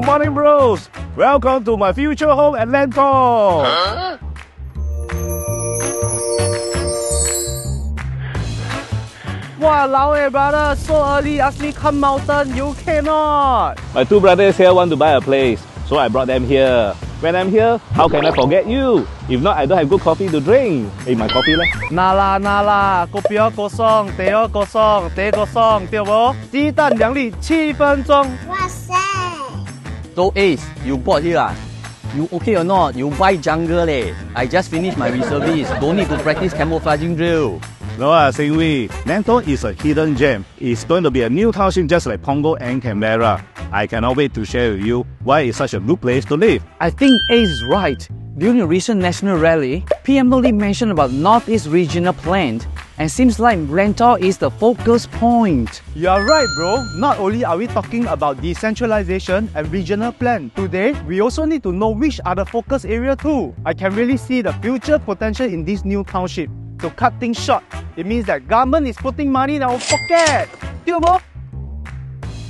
Good morning, bros. Welcome to my future home at Lentor. Wow, eh, brother, so early ask me come mountain, you cannot. My two brothers here want to buy a place, so I brought them here. When I'm here, how can I forget you? If not, I don't have good coffee to drink. Hey, my coffee leh? 嗱啦嗱啦，个表个送，第二个送，第一个送，对不？鸡蛋两粒，七分钟。哇塞！ So Ace, you bought here ah? You okay or not? You buy jungle leh. I just finished my reservist. Don't need to practice camouflaging drill. No, ah, Sing Wee. Lentor is a hidden gem. It's going to be a new township just like Punggol and Canberra. I cannot wait to share with you why it's such a good place to live. I think Ace is right. During the recent national rally, PM Loli mentioned about Northeast Regional Plan and seems like Lentor is the focus point. You are right, bro. Not only are we talking about decentralization and regional plan, today we also need to know which are the focus area too. I can really see the future potential in this new township. To cut things short, it means that government is putting money in our pocket. You know?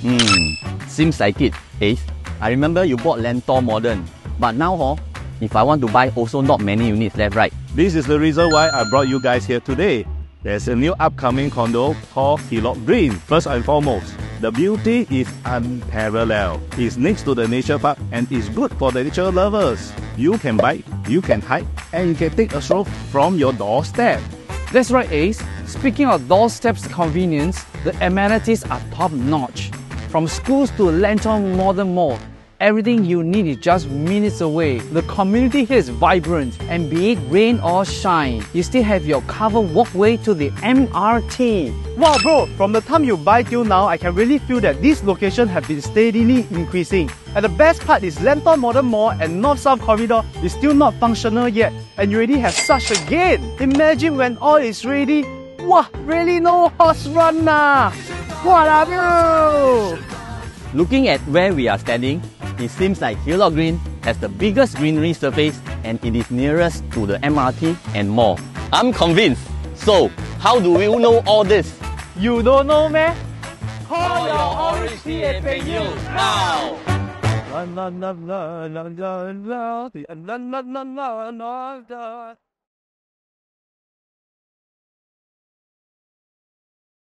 Hmm, seems like it, Ace. I remember you bought Lentor Modern. But now, ho, if I want to buy, also not many units left, right? This is the reason why I brought you guys here today. There's a new upcoming condo called Hillock Green. First and foremost, the beauty is unparalleled. It's next to the nature park and is good for the nature lovers. You can bike, you can hike, and you can take a stroll from your doorstep. That's right, Ace. Speaking of doorsteps convenience, the amenities are top notch. From schools to Lentor Modern Mall, everything you need is just minutes away. The community here is vibrant, and be it rain or shine, you still have your covered walkway to the MRT. Wow, bro, from the time you buy till now, I can really feel that this location have been steadily increasing. And the best part is Lentor Modern Mall and North-South Corridor is still not functional yet, and you already have such a gate. Imagine when all is ready. Wow, really no horse run nah. What up, you? Looking at where we are standing, it seems like Hillock Green has the biggest greenery surface and it is nearest to the MRT and more. I'm convinced. So, how do we know all this? You don't know, man? Call your Orange TAPU now! La la la la la la la la la la la la la